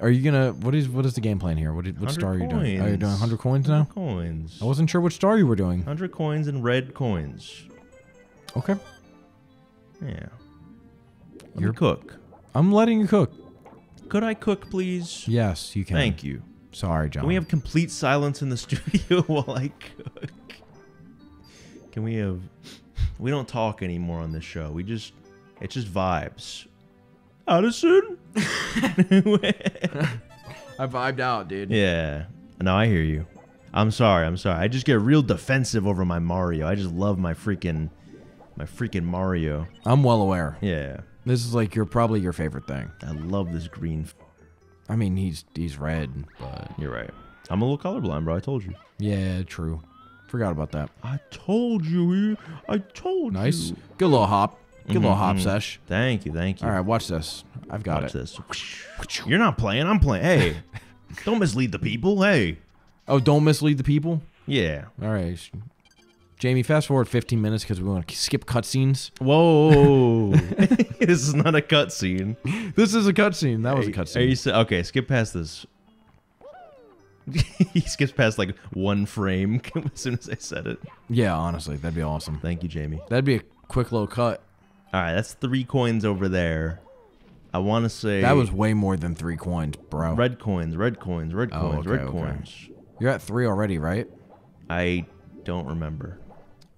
Are you gonna? What is what is the game plan here? What, what star are you doing? Are you doing. 100 coins now? Coins. I wasn't sure which star you were doing. 100 coins and red coins. Okay. Yeah. Let You're- cook. I'm letting you cook. Could I cook, please? Yes, you can. Thank you. Sorry, Jahn. Can we have complete silence in the studio while I cook? Can we have? We don't talk anymore on this show. We just, it's just vibes. Addison. I vibed out, dude. yeah. No, I hear you. I'm sorry. I'm sorry. I just get real defensive over my Mario. I just love my freaking, my freaking Mario. I'm well aware. Yeah. This is like your probably your favorite thing. I love this green. f- I mean, he's he's red, but You're right. I'm a little colorblind, bro. I told you. yeah, true. Forgot about that. I told you. I told Nice. you. Good little hop. Good little Mhm, hop mhm. sesh. Thank you. Thank you. All right, watch this. I've got Watch it. this. You're not playing. I'm playing. Hey, don't mislead the people. Hey. Oh, don't mislead the people. Yeah. All right. Jamie, fast forward 15 minutes because we want to skip cutscenes. Whoa. this is not a cutscene. This is a cutscene. That was a cutscene. Are you okay? Skip past this. he skips past like one frame as soon as I said it. Yeah, honestly, that'd be awesome. Thank you, Jamie. That'd be a quick little cut. All right, that's three coins over there. I want to say That was way more than three coins, bro. red coins, red coins, red Oh, coins, okay, red okay. coins. You're at three already, right? I don't remember.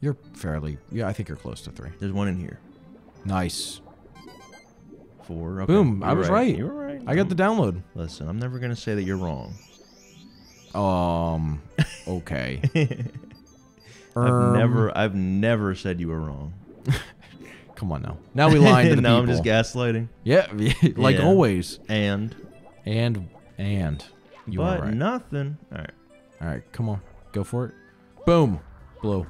You're fairly. Yeah, I think you're close to three. There's one in here. Nice. Four. Okay. Boom. You I was right. You were right. I got the download. Listen, I'm never gonna say that you're wrong. Um. Okay. I've Um, never, I've never said you were wrong. Come on now. Now we lying to the now people. I'm just gaslighting. Yeah, like Yeah. always. And, And and you but are right. nothing. All right. All right, come on, go for it. Boom, blue.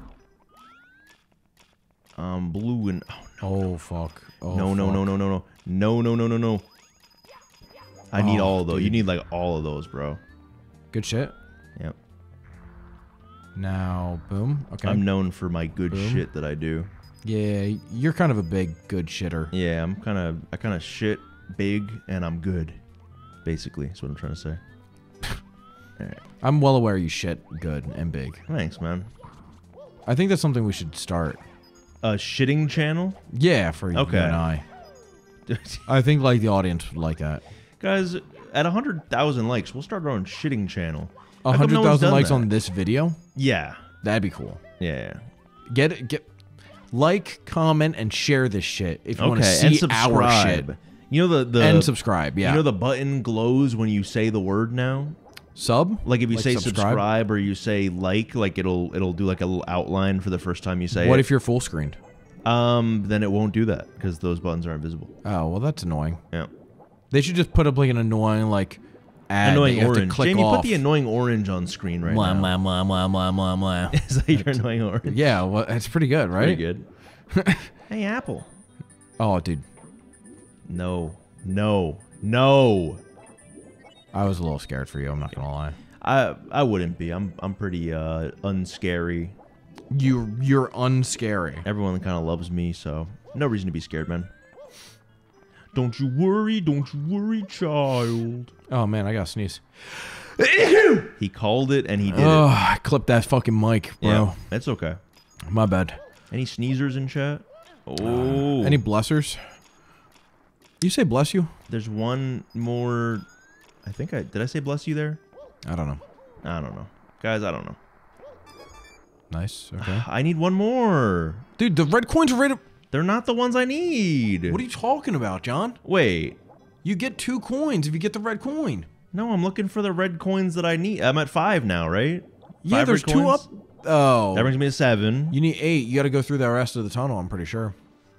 Um, blue and oh Oh fuck. Oh, no, no, no, fuck. no, no, no, no, no, no, no, no. I need Oh, all of those. You need like all of those, bro. Good shit. Yep. Now, boom. Okay. I'm known for my good Boom. shit that I do. Yeah, you're kind of a big good shitter. Yeah, I'm kind of, I kind of shit big and I'm good. Basically, that's what I'm trying to say. right. I'm well aware you shit good and big. Thanks, man. I think that's something we should start. A shitting channel, Yeah, for you Okay. and I. I think like the audience would like that. guys. At hundred thousand likes, we'll start our own shitting channel. A How no one's thousand done likes that? on this video. Yeah, That'd be cool. yeah. Get it. Get like, comment, and share this shit if you want to see and subscribe. our shit. You know the the and subscribe. Yeah. You know the button glows when you say the word now. sub. Like if you Like say subscribe? subscribe? or you say like, like it'll it'll do like a little outline for the first time you say What it. if you're full screened? um then it won't do that because those buttons are invisible. Oh well, that's annoying. Yeah. They should just put up like an annoying like ad annoying that you have orange. Jamie, off. put the annoying orange on screen right Blah, now. blah, blah, blah, blah, blah. Is that your annoying orange? yeah, well, it's pretty good, right? Pretty good. hey Apple. Oh, dude, No. No. No. I was a little scared for you. I'm not gonna lie. I I wouldn't be. I'm I'm pretty uh unscary. You you're unscary. Everyone kind of loves me, so no reason to be scared, man. Don't you worry, don't you worry, child. Oh man, I gotta sneeze. He called it and he did Oh, it. I clipped that fucking mic, bro. Yeah, that's okay. My bad. Any sneezers in chat? Uh, oh, Any blessers? You say bless you? there's one more. I think I did. I say bless you there? I don't know. I don't know, guys. I don't know. Nice. Okay. I need one more. Dude, the red coins are right up. They're not the ones I need. What are you talking about, Jahn? Wait, You get two coins if you get the red coin. no, I'm looking for the red coins that I need. I'm at five now, right? Yeah, Five there's two up. Oh. That brings me to seven. You need eight. You got to go through the rest of the tunnel. I'm pretty sure.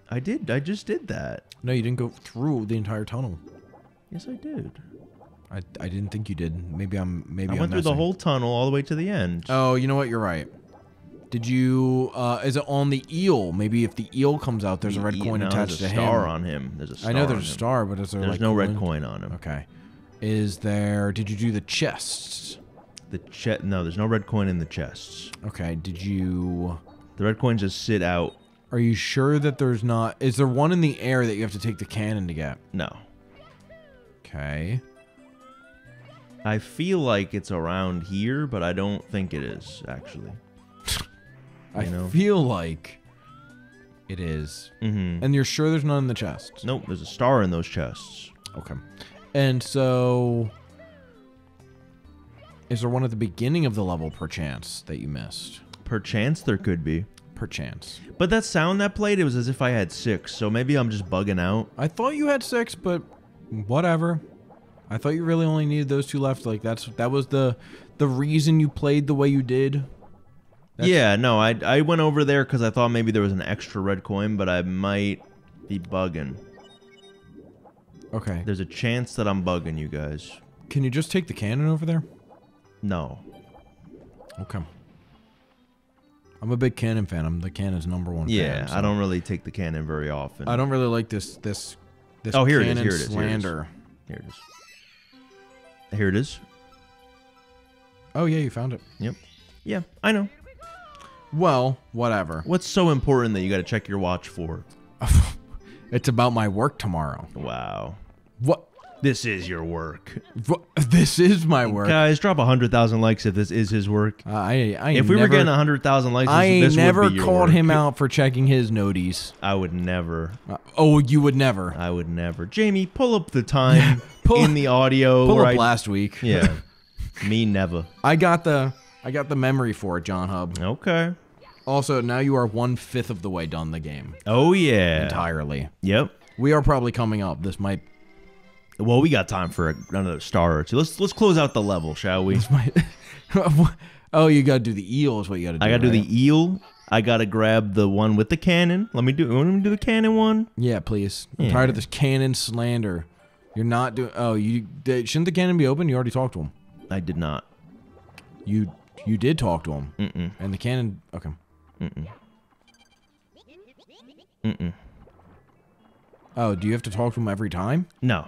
I did. I just did that. No, you didn't go through the entire tunnel. Yes, I did. I, I didn't think you did. Maybe I'm maybe I I'm went through the whole tunnel all the way to the end. Oh, you know what? You're right. Did you? uh Is it on the eel? Maybe if the eel comes out, there's a red coin no, attached there's to a him. star on him. There's a star I know there's a star, but is there There's like no red coin? coin on him. Okay. Is there? Did you do the chests? The chest. No, there's no red coin in the chests. Okay. Did you? The red coins just sit out. Are you sure that there's not? Is there one in the air that you have to take the cannon to get? No. Okay. I feel like it's around here, but I don't think it is actually. I know? feel like it is. Mm-hmm. And you're sure there's none in the chest? Nope, there's a star in those chests. Okay. And so is there one at the beginning of the level perchance that you missed? Perchance there could be. Perchance. But that sound that played, it was as if I had six, so maybe I'm just bugging out. I thought you had 6, but whatever. I thought you really only needed those two left. Like that's that was the the reason you played the way you did. That's- yeah, no, I I went over there because I thought maybe there was an extra red coin, but I might be bugging. Okay. There's a chance that I'm bugging you guys. Can you just take the cannon over there? No. Okay. I'm a big cannon fan. I'm the cannon's number one Yeah, fan. so- I don't really take the cannon very often. I don't really like this this this Oh, here it is, cannon here it is, here it is. slander. Here it is. Here it is. Oh yeah, you found it. Yep. Yeah, I know. Well, whatever. What's so important that you got to check your watch for? it's about my work tomorrow. Wow. What? This is your work. this is my work. Guys, drop a hundred thousand likes if this is his work. Uh, I, I If we never, were getting a hundred thousand likes, I this, never would be your called work. him out for checking his noties. I would never. Uh, oh, you would never. I would never. Jamie, pull up the time pull- in the audio. Pull up I- last week. Yeah. Me never. I got the I got the memory for it, Jahnhub. Okay. Also, now you are one fifth of the way done the game Oh yeah. entirely. Yep. We are probably coming up. This might Well, we got time for another star or two. Let's let's close out the level, shall we? this might. oh, you got to do the eel is what you got to do. I gotta do the eel. I gotta grab the one with the cannon. Let me do. Let me do the cannon one. Yeah, please. I'm tired of this cannon slander. You're not doing. Oh, you shouldn't the cannon be open? You already talked to him. I did not. You you did talk to him, Mm-mm. and the cannon. Okay. Mm-mm. Mm-mm. Oh, do you have to talk to him every time? No.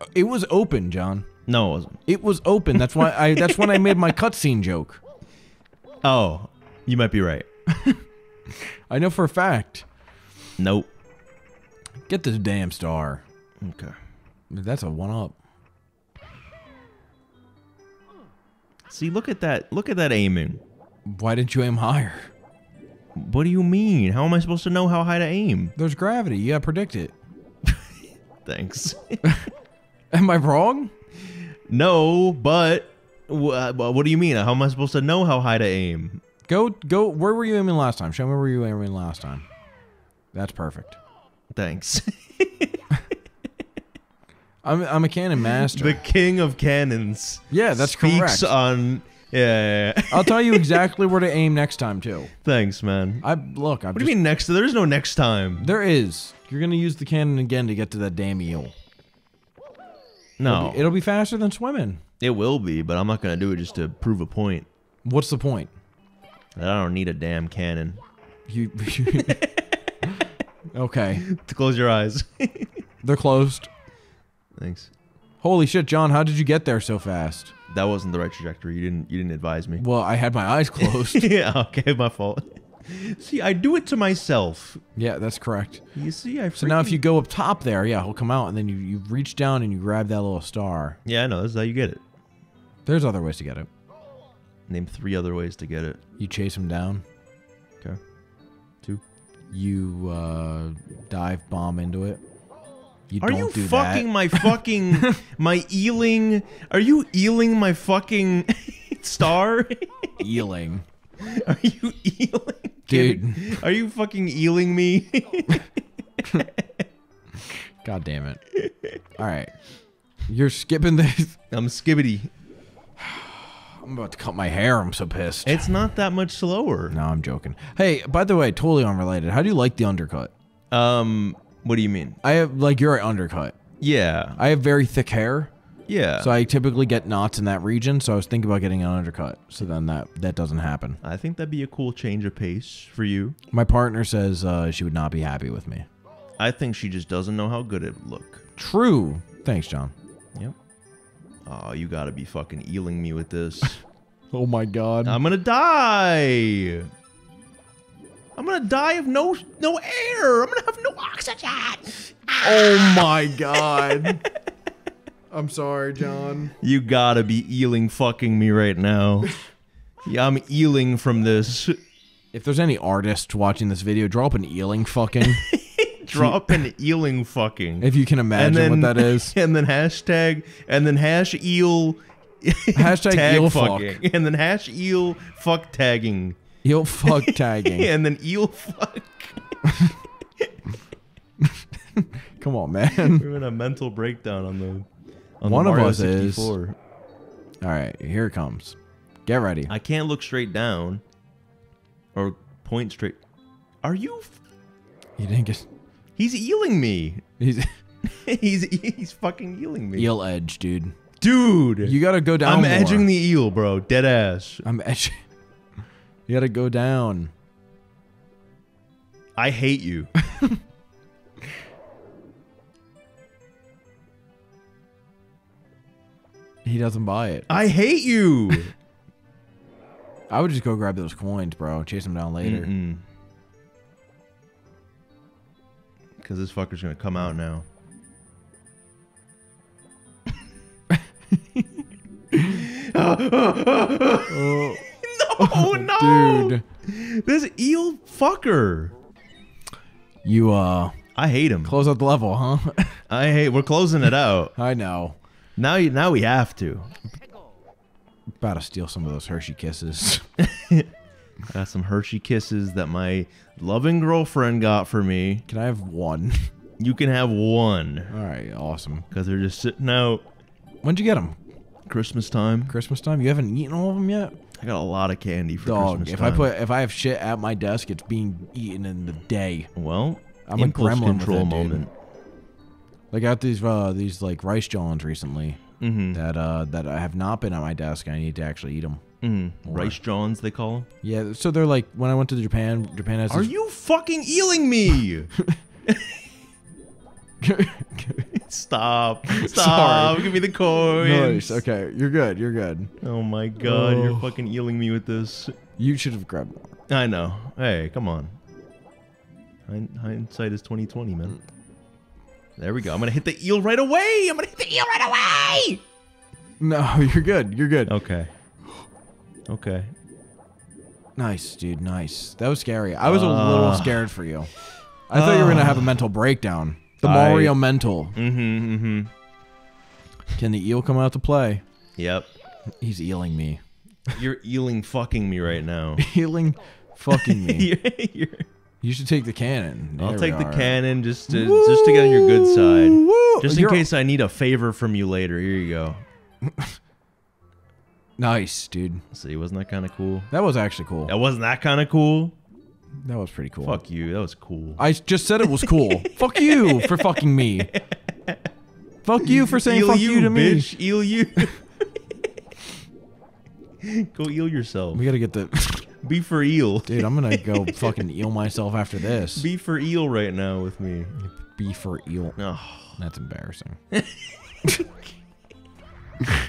Uh, it was open, Jahn. No, it wasn't. It was open. That's why I. That's when I made my cutscene joke. Oh, you might be right. I know for a fact. Nope. Get this damn star. Okay. That's a one up. See, look at that. Look at that aiming. Why didn't you aim higher? What do you mean? How am I supposed to know how high to aim? There's gravity. You gotta predict it. Thanks. Am I wrong? no, but wha- uh, what do you mean? How am I supposed to know how high to aim? Go go. Where were you aiming last time? Show me where you were aiming last time. That's perfect. Thanks. I'm I'm a cannon master. the king of cannons. yeah, that's speaks correct. on. Yeah, yeah, yeah. I'll tell you exactly where to aim next time too. Thanks, man. I look. I'm What do you mean next? There's no next time. There is. You're gonna use the cannon again to get to that damn eel. No, It'll be, it'll be faster than swimming. it will be, but I'm not gonna do it just to prove a point. What's the point? That I don't need a damn cannon. You. okay, To close your eyes. they're closed. Thanks. Holy shit, Jahn! How did you get there so fast? That wasn't the right trajectory. You didn't. You didn't advise me. Well, I had my eyes closed. yeah. Okay. My fault. See, I do it to myself. yeah, that's correct. You see, I. So now, if you go up top there, yeah, he'll come out, and then you you reach down and you grab that little star. Yeah, I know. This is how you get it. There's other ways to get it. Name three other ways to get it. You chase him down. Okay. Two. You uh, dive bomb into it. You Are you fucking that. my fucking my eeling? Are you eeling my fucking star? Ealing. Are you eeling? Dude. Are you fucking eeling me? God damn it. All right. You're skipping this. I'm skibbity. I'm about to cut my hair. I'm so pissed. It's not that much slower. no, I'm joking. Hey, by the way, totally unrelated. How do you like the undercut? Um, what do you mean? I have like you're an undercut. Yeah, I have very thick hair, yeah. so I typically get knots in that region. So I was thinking about getting an undercut. So then that that doesn't happen. I think that'd be a cool change of pace for you. My partner says uh, she would not be happy with me. I think she just doesn't know how good it would look. True. Thanks, Jahn. Yep. Oh, you gotta be fucking eeling me with this. Oh my God. I'm gonna die. I'm gonna die of no no air. I'm gonna have no oxygen. oh my God. I'm sorry, Jahn. You gotta be eeling fucking me right now. yeah, I'm eeling from this. If there's any artists watching this video, drop an eeling fucking. Drop an eeling fucking. if you can imagine and then what that is. And then hashtag and then hash eel Hashtag tag eel fuck. And then hash eel fuck tagging. Eel fuck tagging. And then eel fuck. Come on, man. We're in a mental breakdown on the on One the of us is. All right, here it comes. Get ready. I can't look straight down or point straight. Are you? f- You didn't get. He's eeling me. He's he's he's fucking eeling me. eel edge, dude. Dude, You gotta go down. I'm more. edging the eel, bro. Dead ass. I'm edging. You gotta go down. I hate you. He doesn't buy it. I hate you. I would just go grab those coins, bro. Chase them down later. Because this fucker's gonna come out now. Oh, Oh no, dude. This eel fucker. You uh I hate him. close out the level, huh? I hate. We're closing it out I know. now. You now we have to. About to steal some of those Hershey kisses. Got some Hershey kisses that my loving girlfriend got for me. Can I have one? You can have one All right, awesome. because they're just sitting out When'd you get them? Christmas time. Christmas time? You haven't eaten all of them yet? I got a lot of candy for Dog, Christmas if time. I put if I have shit at my desk, it's being eaten in the day. well, I'm a impulse gremlin with control it, dude. moment. Like I got these uh these like rice johns recently Mm-hmm. that uh that I have not been at my desk. I need to actually eat them. Mm-hmm. Rice Johns, they call them. Yeah, so they're like when I went to Japan. Japan has. Are you fucking eeling me? Stop. Stop. Sorry. Give me the coins. nice. Okay, you're good. You're good. Oh my god, Oh. you're fucking eeling me with this. You should have grabbed more. I know. Hey, come on. Hind- Hindsight is 2020, man. There we go. I'm gonna hit the eel right away. I'm gonna hit the eel right away. No, you're good. You're good. Okay. Okay. Nice, dude. Nice. That was scary. I was a little Uh. scared for you. I thought you were gonna have a mental breakdown. The I- Mario mental. Mm-hmm. Mm-hmm. Can the eel come out to play? Yep. He's eeling me. You're eeling fucking me right now. Eeling, fucking me. You're- you're- You should take the cannon. I'll There take the cannon just to just to get on your good side. Woo! Just in You're- case I need a favor from you later. Here you go. Nice, dude. See, wasn't that kind of cool? That was actually cool. That wasn't that kind of cool. That was pretty cool. Fuck you. That was cool. I just said it was cool. Fuck you for fucking me. Fuck you for saying eel fuck you, you to me. Eel you. Go eel yourself. We gotta get the Be for eel. dude. I'm gonna go fucking eel myself after this. Be for eel right now with me. Be for eel. Oh, That's embarrassing.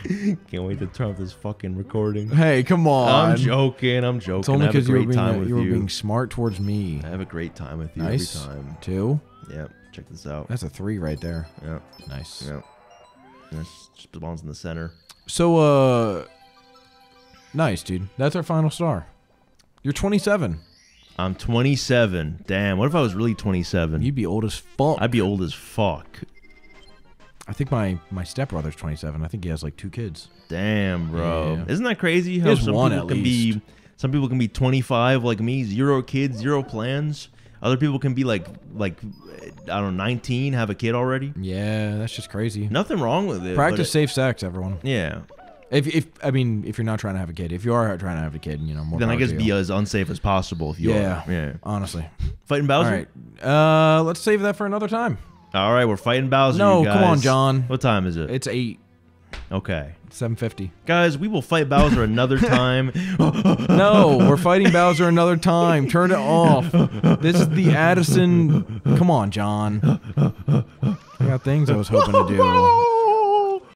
can't wait to turn off this fucking recording. Hey, come on. I'm joking. I'm joking. It's only because you were great time being with you were you. being smart towards me. I have a great time with you Nice. every time. Two. Yep. Check this out. That's a three right there. Yep. Nice. Yep. This just belongs in the center. So, uh, nice, dude. That's our final star. You're 27. I'm 27. Damn. What if I was really 27? You'd be old as fuck. I'd be old as fuck. I think my my stepbrother's 27. I think he has like two kids. Damn, bro. Yeah. Isn't that crazy how some one people at can least. be some people can be 25 like me, zero kids, zero plans. Other people can be like like I don't know, 19, have a kid already. Yeah, that's just crazy. Nothing wrong with it. Practice it- safe sex, everyone. yeah. If if I mean, if you're not trying to have a kid, if you are trying to have a kid, you know, more Then I guess be as unsafe as possible if you Yeah. are. Yeah. honestly. Fighting All Bowser. right, uh, let's save that for another time. All right, we're fighting Bowser. No, come on. Jahn. What time is it? It's eight okay. seven fifty. Guys, we will fight Bowser another time. No, we're fighting Bowser another time. Turn it off. This is the Addison. Come on, Jahn. I got things I was hoping to do.